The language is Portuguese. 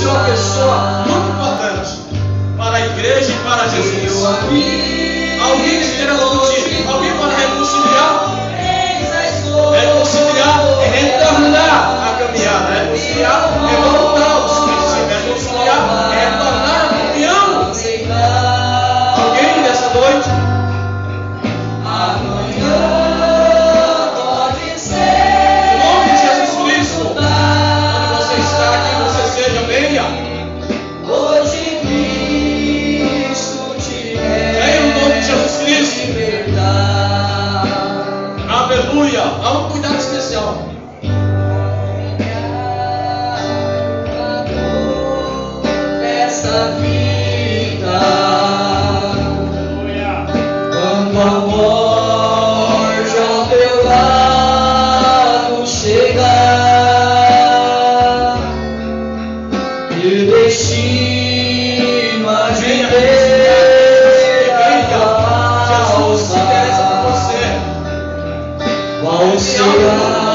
ser uma pessoa muito especial. Há um cuidado especial. Essa vida, quando ao teu lado chegar, e destino a gente. I see.